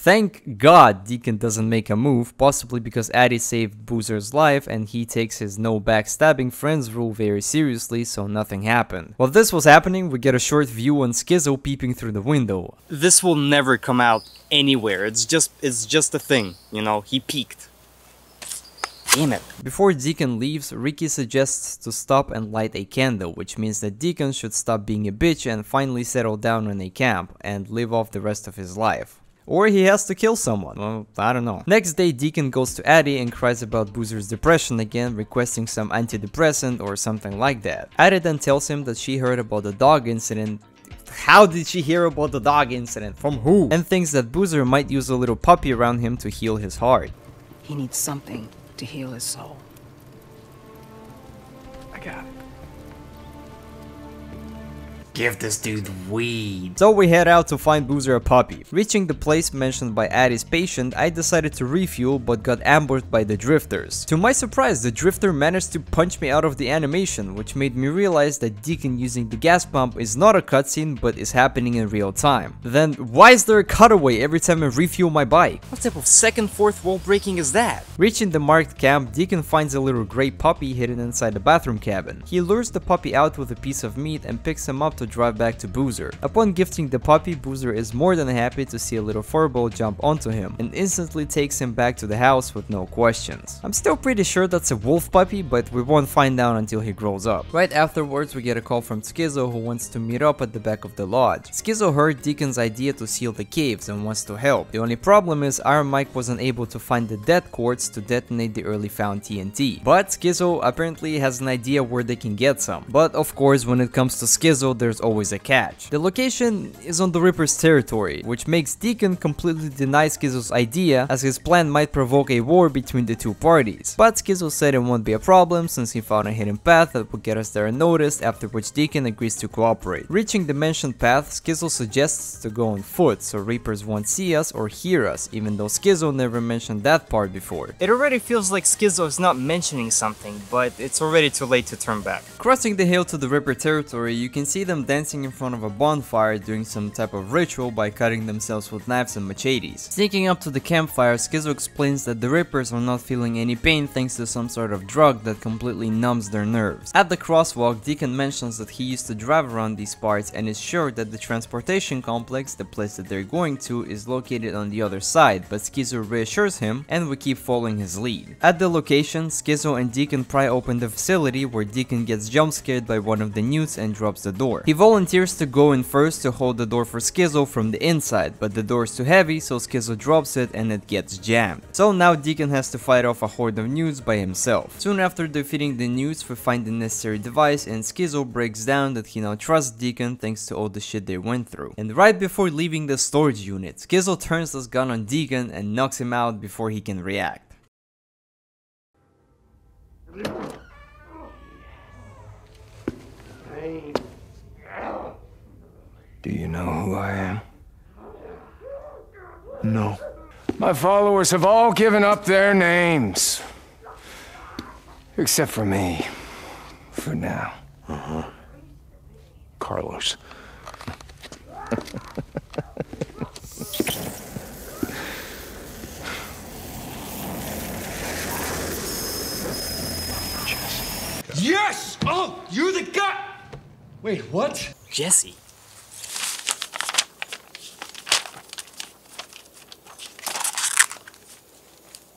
Thank God Deacon doesn't make a move, possibly because Addy saved Boozer's life and he takes his no backstabbing friends rule very seriously, so nothing happened. While this was happening, we get a short view on Skizzo peeping through the window. This will never come out anywhere. It's just it's just a thing, you know. He peeked. Damn it. Before Deacon leaves, Ricky suggests to stop and light a candle, which means that Deacon should stop being a bitch and finally settle down in a camp and live off the rest of his life. Or he has to kill someone. Well, I don't know. Next day, Deacon goes to Addy and cries about Boozer's depression again, requesting some antidepressant or something like that. Addy then tells him that she heard about the dog incident how did she hear about the dog incident? From who? And thinks that Boozer might use a little puppy around him to heal his heart. He needs something to heal his soul. I got it. Give this dude weed. So we head out to find Boozer a puppy. Reaching the place mentioned by Addy's patient, I decided to refuel but got ambushed by the drifters. To my surprise, the drifter managed to punch me out of the animation, which made me realize that Deacon using the gas pump is not a cutscene but is happening in real time. Then why is there a cutaway every time I refuel my bike? What type of second fourth wall breaking is that? Reaching the marked camp, Deacon finds a little grey puppy hidden inside the bathroom cabin. He lures the puppy out with a piece of meat and picks him up to drive back to Boozer. Upon gifting the puppy, Boozer is more than happy to see a little furball jump onto him and instantly takes him back to the house with no questions. I'm still pretty sure that's a wolf puppy, but we won't find out until he grows up. Right afterwards, we get a call from Skizzo who wants to meet up at the back of the lodge. Skizzo heard Deacon's idea to seal the caves and wants to help. The only problem is Iron Mike wasn't able to find the det cord to detonate the early found TNT. But Skizzo apparently has an idea where they can get some. But of course, when it comes to Skizzo, there's always a catch. The location is on the Reaper's territory, which makes Deacon completely deny Skizzo's idea as his plan might provoke a war between the two parties. But Skizzo said it won't be a problem since he found a hidden path that would get us there unnoticed, after which Deacon agrees to cooperate. Reaching the mentioned path, Skizzo suggests to go on foot so Reapers won't see us or hear us, even though Skizzo never mentioned that part before. It already feels like Skizzo is not mentioning something, but it's already too late to turn back. Crossing the hill to the Ripper territory, you can see them dancing in front of a bonfire doing some type of ritual by cutting themselves with knives and machetes. Sneaking up to the campfire, Skizzo explains that the Rippers are not feeling any pain thanks to some sort of drug that completely numbs their nerves. At the crosswalk, Deacon mentions that he used to drive around these parts and is sure that the transportation complex, the place that they're going to, is located on the other side, but Skizzo reassures him and we keep following his lead. At the location, Skizzo and Deacon pry open the facility where Deacon gets jump scared by one of the newts and drops the door. He volunteers to go in first to hold the door for Skizzo from the inside, but the door is too heavy so Skizzo drops it and it gets jammed. So now Deacon has to fight off a horde of newts by himself. Soon after defeating the newts we find the necessary device and Skizzo breaks down that he now trusts Deacon thanks to all the shit they went through. And right before leaving the storage unit, Skizzo turns his gun on Deacon and knocks him out before he can react. Do you know who I am? No. My followers have all given up their names. Except for me. For now. Uh-huh. Carlos. Yes! Oh, you're the guy! Wait, what? Jesse.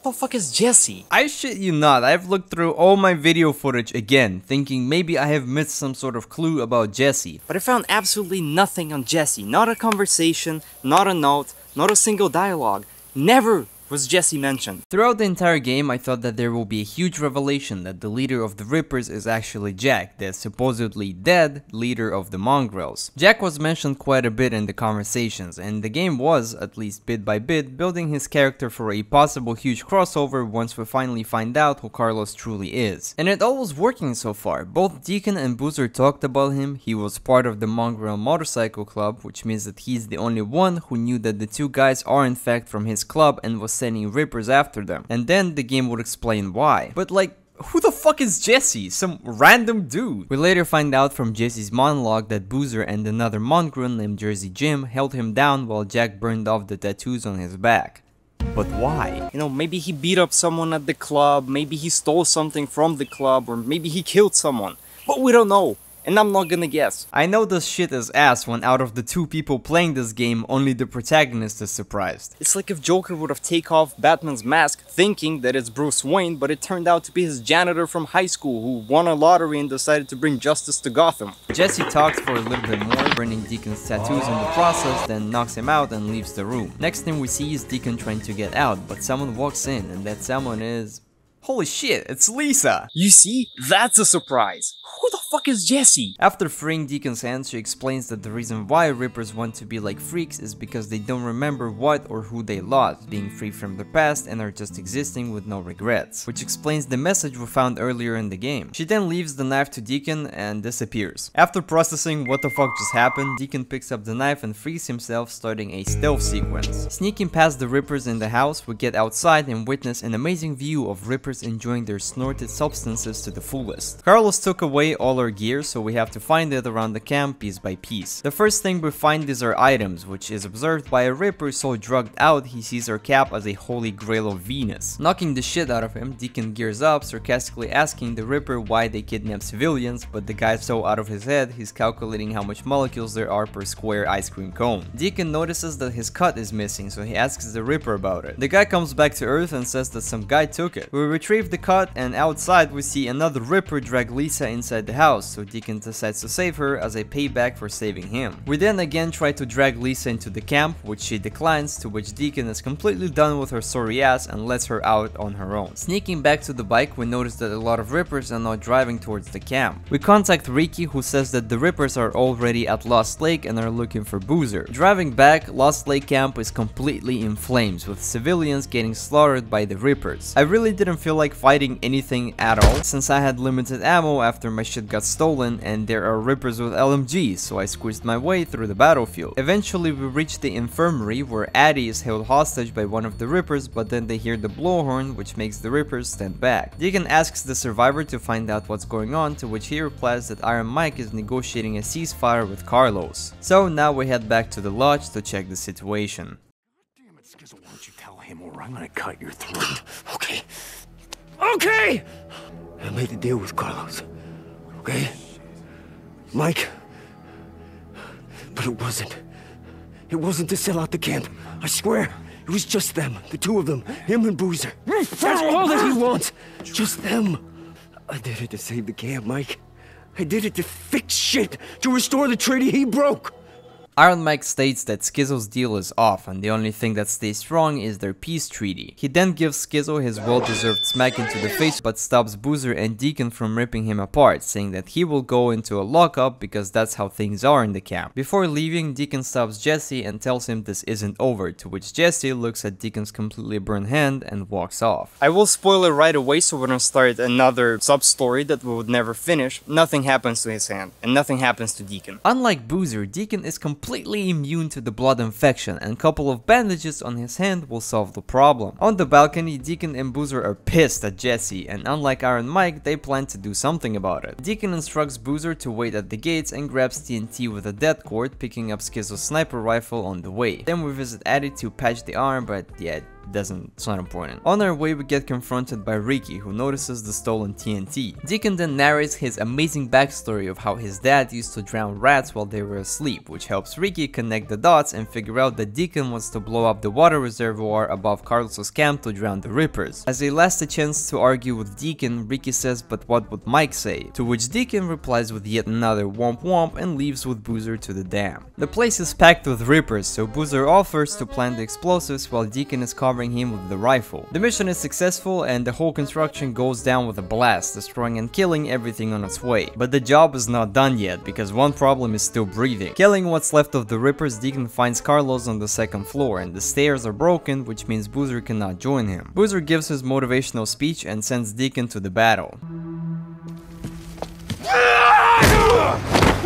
What the fuck is Jesse? I shit you not, I've looked through all my video footage again, thinking maybe I have missed some sort of clue about Jesse. But I found absolutely nothing on Jesse. Not a conversation, not a note, not a single dialogue. Never was Jesse mentioned. Throughout the entire game, I thought that there will be a huge revelation that the leader of the Rippers is actually Jack, the supposedly dead leader of the Mongrels. Jack was mentioned quite a bit in the conversations, and the game was, at least bit by bit, building his character for a possible huge crossover once we finally find out who Carlos truly is. And it all was working so far. Both Deacon and Boozer talked about him, he was part of the Mongrel Motorcycle Club, which means that he's the only one who knew that the two guys are in fact from his club and was sending rippers after them. And then the game would explain why. But like, who the fuck is Jesse? Some random dude. We later find out from Jesse's monologue that Boozer and another mongrel named Jersey Jim held him down while Jack burned off the tattoos on his back. But why? You know, maybe he beat up someone at the club, maybe he stole something from the club, or maybe he killed someone. But we don't know and I'm not gonna guess. I know this shit is ass when out of the two people playing this game, only the protagonist is surprised. It's like if Joker would have take off Batman's mask thinking that it's Bruce Wayne, but it turned out to be his janitor from high school who won a lottery and decided to bring justice to Gotham. Jesse talks for a little bit more, burning Deacon's tattoos in the process, then knocks him out and leaves the room. Next thing we see is Deacon trying to get out, but someone walks in, and that someone is... Holy shit, it's Lisa! You see? That's a surprise! Who the fuck is Jesse? After freeing Deacon's hands, she explains that the reason why Rippers want to be like freaks is because they don't remember what or who they lost, being free from their past and are just existing with no regrets, which explains the message we found earlier in the game. She then leaves the knife to Deacon and disappears. After processing what the fuck just happened, Deacon picks up the knife and frees himself, starting a stealth sequence. Sneaking past the Rippers in the house, we get outside and witness an amazing view of Rippers enjoying their snorted substances to the fullest. Carlos took away all our gear, so we have to find it around the camp piece by piece. The first thing we find is our items, which is observed by a Ripper so drugged out he sees our cap as a holy grail of Venus. Knocking the shit out of him, Deacon gears up, sarcastically asking the Ripper why they kidnap civilians, but the guy's so out of his head, he's calculating how much molecules there are per square ice cream cone. Deacon notices that his cut is missing, so he asks the Ripper about it. The guy comes back to Earth and says that some guy took it. We retrieve the cut, and outside we see another Ripper drag Lisa inside the house, so Deacon decides to save her as a payback for saving him. We then again try to drag Lisa into the camp, which she declines, to which Deacon is completely done with her sorry ass and lets her out on her own. Sneaking back to the bike, we notice that a lot of Rippers are now driving towards the camp. We contact Ricky who says that the Rippers are already at Lost Lake and are looking for Boozer. Driving back, Lost Lake camp is completely in flames, with civilians getting slaughtered by the Rippers. I really didn't feel like fighting anything at all, since I had limited ammo after my shit got stolen and there are rippers with LMGs, so I squeezed my way through the battlefield. Eventually we reach the infirmary where Addy is held hostage by one of the rippers but then they hear the blowhorn which makes the rippers stand back. Deacon asks the survivor to find out what's going on to which he replies that Iron Mike is negotiating a ceasefire with Carlos. So now we head back to the lodge to check the situation. Damn it, Skizzo, why don't you tell him or I'm gonna cut your throat. Okay. Okay! I made a deal with Carlos. Okay? Mike. But it wasn't. It wasn't to sell out the camp. I swear. It was just them. The two of them. Him and Boozer. That's all that he wants. Just them. I did it to save the camp, Mike. I did it to fix shit. To restore the treaty he broke. Iron Mike states that Skizzo's deal is off and the only thing that stays strong is their peace treaty. He then gives Skizzo his well-deserved smack into the face but stops Boozer and Deacon from ripping him apart, saying that he will go into a lockup because that's how things are in the camp. Before leaving, Deacon stops Jesse and tells him this isn't over, to which Jesse looks at Deacon's completely burned hand and walks off. I will spoil it right away so we don't start another sub-story that we would never finish. Nothing happens to his hand, and nothing happens to Deacon. Unlike Boozer, Deacon is completely immune to the blood infection and a couple of bandages on his hand will solve the problem. On the balcony, Deacon and Boozer are pissed at Jesse and unlike Iron Mike, they plan to do something about it. Deacon instructs Boozer to wait at the gates and grabs TNT with a det cord, picking up Skizzo's sniper rifle on the way. Then we visit Addy to patch the arm, but yeah, doesn't, it's not important. On our way we get confronted by Ricky who notices the stolen TNT. Deacon then narrates his amazing backstory of how his dad used to drown rats while they were asleep, which helps Ricky connect the dots and figure out that Deacon wants to blow up the water reservoir above Carlos's camp to drown the Rippers. As a last a chance to argue with Deacon, Ricky says but what would Mike say? To which Deacon replies with yet another womp womp and leaves with Boozer to the dam. The place is packed with Rippers, so Boozer offers to plant the explosives while Deacon is covering him with the rifle. The mission is successful and the whole construction goes down with a blast, destroying and killing everything on its way. But the job is not done yet, because one problem is still breathing. Killing what's left of the Rippers, Deacon finds Carlos on the second floor, and the stairs are broken, which means Boozer cannot join him. Boozer gives his motivational speech and sends Deacon to the battle.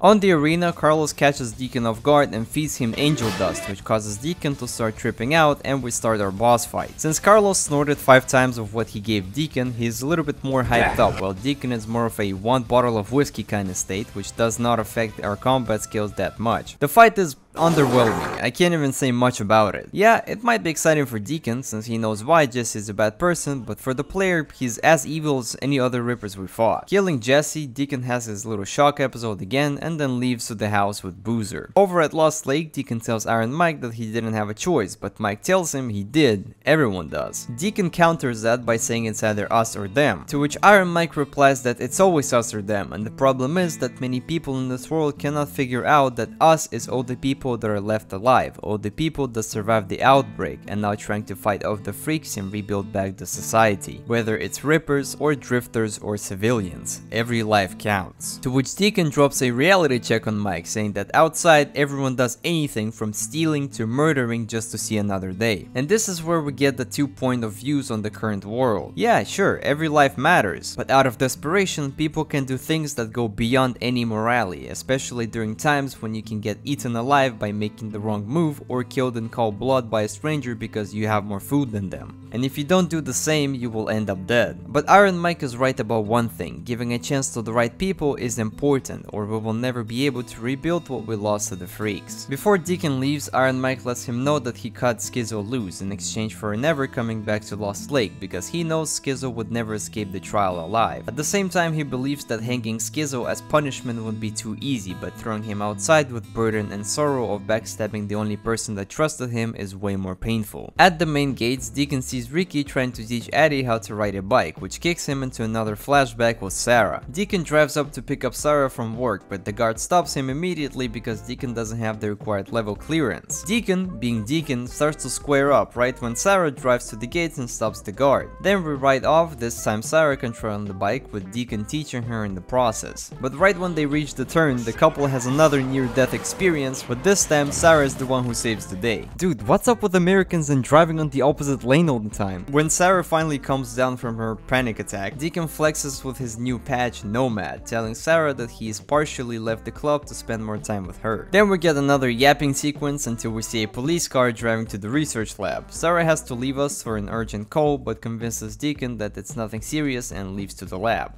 On the arena, Carlos catches Deacon off guard and feeds him angel dust, which causes Deacon to start tripping out and we start our boss fight. Since Carlos snorted 5 times of what he gave Deacon, he's a little bit more hyped up, while Deacon is more of a one bottle of whiskey kind of state, which does not affect our combat skills that much. The fight is underwhelming. I can't even say much about it. Yeah, it might be exciting for Deacon since he knows why Jesse is a bad person, but for the player, he's as evil as any other Rippers we fought. Killing Jesse, Deacon has his little shock episode again and then leaves to the house with Boozer. Over at Lost Lake, Deacon tells Iron Mike that he didn't have a choice, but Mike tells him he did. Everyone does. Deacon counters that by saying it's either us or them, to which Iron Mike replies that it's always us or them, and the problem is that many people in this world cannot figure out that us is all the people people that are left alive, or the people that survived the outbreak and now trying to fight off the freaks and rebuild back the society. Whether it's rippers or drifters or civilians, every life counts. To which Deacon drops a reality check on Mike saying that outside everyone does anything from stealing to murdering just to see another day. And this is where we get the two point of views on the current world. Yeah, sure, every life matters, but out of desperation people can do things that go beyond any morality, especially during times when you can get eaten alive by making the wrong move or killed in cold blood by a stranger because you have more food than them. And if you don't do the same, you will end up dead. But Iron Mike is right about one thing, giving a chance to the right people is important or we will never be able to rebuild what we lost to the freaks. Before Deacon leaves, Iron Mike lets him know that he cut Skizzo loose in exchange for never coming back to Lost Lake because he knows Skizzo would never escape the trial alive. At the same time, he believes that hanging Skizzo as punishment would be too easy, but throwing him outside with burden and sorrow of backstabbing the only person that trusted him is way more painful. At the main gates, Deacon sees Ricky trying to teach Eddie how to ride a bike, which kicks him into another flashback with Sarah. Deacon drives up to pick up Sarah from work, but the guard stops him immediately because Deacon doesn't have the required level clearance. Deacon, being Deacon, starts to square up right when Sarah drives to the gates and stops the guard. Then we ride off, this time Sarah controlling the bike with Deacon teaching her in the process. But right when they reach the turn, the couple has another near-death experience, but this time Sarah is the one who saves the day. Dude, what's up with Americans and driving on the opposite lane all the time? When Sarah finally comes down from her panic attack, Deacon flexes with his new patch Nomad, telling Sarah that he has partially left the club to spend more time with her. Then we get another yapping sequence until we see a police car driving to the research lab. Sarah has to leave us for an urgent call but convinces Deacon that it's nothing serious and leaves to the lab.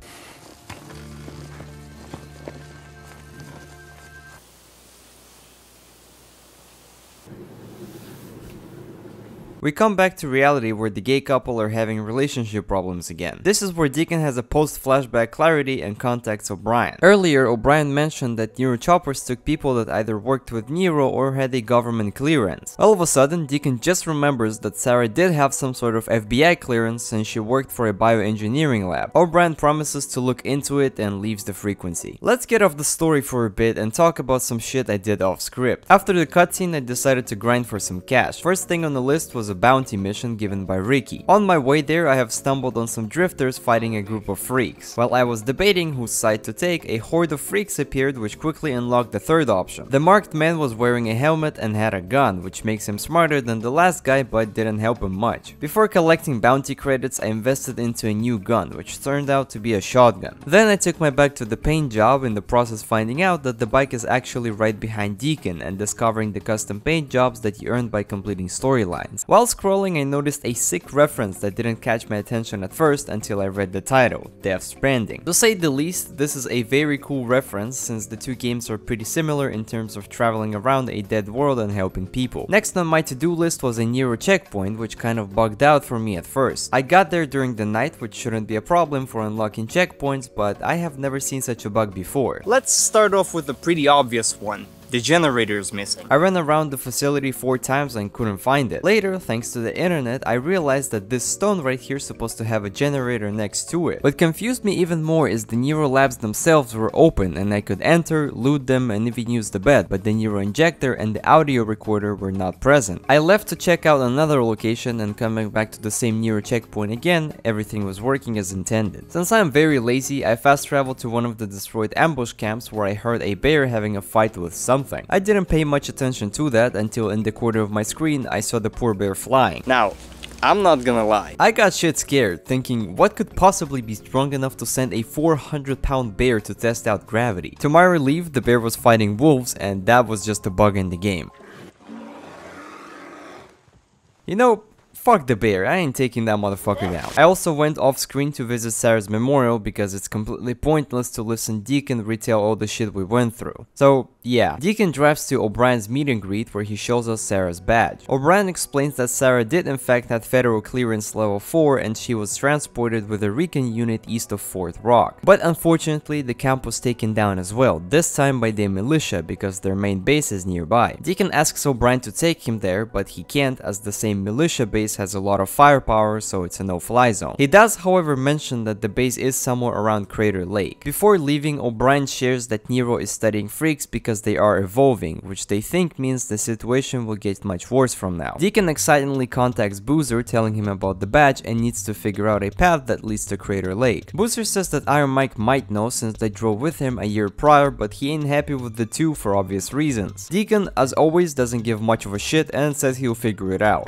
We come back to reality where the gay couple are having relationship problems again. This is where Deacon has a post-flashback clarity and contacts O'Brien. Earlier, O'Brien mentioned that Nero choppers took people that either worked with Nero or had a government clearance. All of a sudden, Deacon just remembers that Sarah did have some sort of FBI clearance since she worked for a bioengineering lab. O'Brien promises to look into it and leaves the frequency. Let's get off the story for a bit and talk about some shit I did off script. After the cutscene, I decided to grind for some cash. First thing on the list was a bounty mission given by Ricky. On my way there, I have stumbled on some drifters fighting a group of freaks. While I was debating whose side to take, a horde of freaks appeared which quickly unlocked the third option. The marked man was wearing a helmet and had a gun, which makes him smarter than the last guy but didn't help him much. Before collecting bounty credits, I invested into a new gun, which turned out to be a shotgun. Then I took my bike to the paint job, in the process finding out that the bike is actually right behind Deacon and discovering the custom paint jobs that he earned by completing storylines. While scrolling, I noticed a sick reference that didn't catch my attention at first until I read the title, Death Stranding. To say the least, this is a very cool reference since the two games are pretty similar in terms of traveling around a dead world and helping people. Next on my to-do list was a Nero checkpoint which kind of bugged out for me at first. I got there during the night which shouldn't be a problem for unlocking checkpoints but I have never seen such a bug before. Let's start off with a pretty obvious one. The generator is missing. I ran around the facility four times and couldn't find it. Later, thanks to the internet, I realized that this stone right here is supposed to have a generator next to it. What confused me even more is the Nero labs themselves were open and I could enter, loot them and even use the bed, but the Nero injector and the audio recorder were not present. I left to check out another location and coming back to the same Nero checkpoint again, everything was working as intended. Since I'm very lazy, I fast traveled to one of the destroyed ambush camps where I heard a bear having a fight with some something. I didn't pay much attention to that until in the corner of my screen I saw the poor bear flying. Now, I'm not gonna lie. I got shit scared, thinking what could possibly be strong enough to send a 400 pound bear to test out gravity. To my relief, the bear was fighting wolves and that was just a bug in the game. You know, Fuck the bear, I ain't taking that motherfucker down. I also went off screen to visit Sarah's memorial because it's completely pointless to listen Deacon retell all the shit we went through. So yeah, Deacon drives to O'Brien's meet and greet where he shows us Sarah's badge. O'Brien explains that Sarah did in fact have federal clearance level 4 and she was transported with a recon unit east of Fort Rock. But unfortunately the camp was taken down as well, this time by the militia because their main base is nearby. Deacon asks O'Brien to take him there but he can't as the same militia base has a lot of firepower, so it's a no-fly zone. He does, however, mention that the base is somewhere around Crater Lake. Before leaving, O'Brien shares that Nero is studying freaks because they are evolving, which they think means the situation will get much worse from now. Deacon excitedly contacts Boozer, telling him about the badge and needs to figure out a path that leads to Crater Lake. Boozer says that Iron Mike might know since they drove with him a year prior, but he ain't happy with the two for obvious reasons. Deacon, as always, doesn't give much of a shit and says he'll figure it out.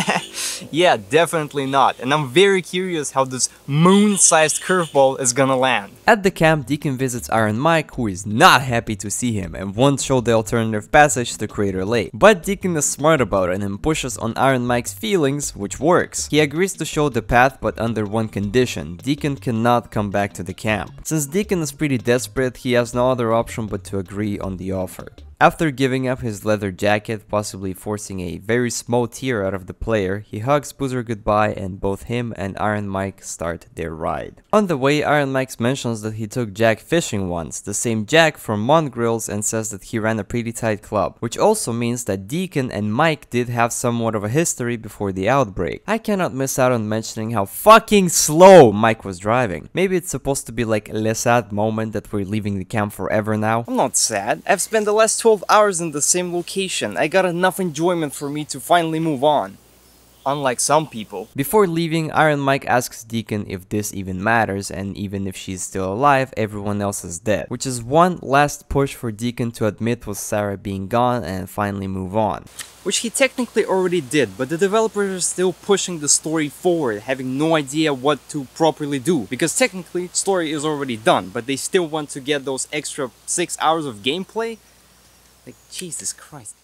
yeah, definitely not. And I'm very curious how this moon-sized curveball is gonna land. At the camp, Deacon visits Iron Mike, who is not happy to see him and won't show the alternative passage to Crater Lake. But Deacon is smart about it and pushes on Iron Mike's feelings, which works. He agrees to show the path, but under one condition, Deacon cannot come back to the camp. Since Deacon is pretty desperate, he has no other option but to agree on the offer. After giving up his leather jacket, possibly forcing a very small tear out of the player, he hugs Boozer goodbye and both him and Iron Mike start their ride. On the way, Iron Mike mentions that he took Jack fishing once, the same Jack from Grills, and says that he ran a pretty tight club, which also means that Deacon and Mike did have somewhat of a history before the outbreak. I cannot miss out on mentioning how fucking slow Mike was driving. Maybe it's supposed to be like a sad moment that we're leaving the camp forever now. I'm not sad. I've spent the last 12 12 hours in the same location. I got enough enjoyment for me to finally move on. Unlike some people. Before leaving, Iron Mike asks Deacon if this even matters and even if she's still alive, everyone else is dead. Which is one last push for Deacon to admit with Sarah being gone and finally move on which he technically already did, but the developers are still pushing the story forward, having no idea what to properly do, because technically story is already done, but they still want to get those extra 6 hours of gameplay like, Jesus Christ.